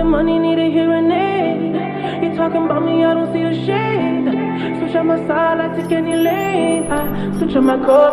talking money, need a hearing aid. You talking about me, I don't see a shade. Switch on my side, I take any lane. I switch on my core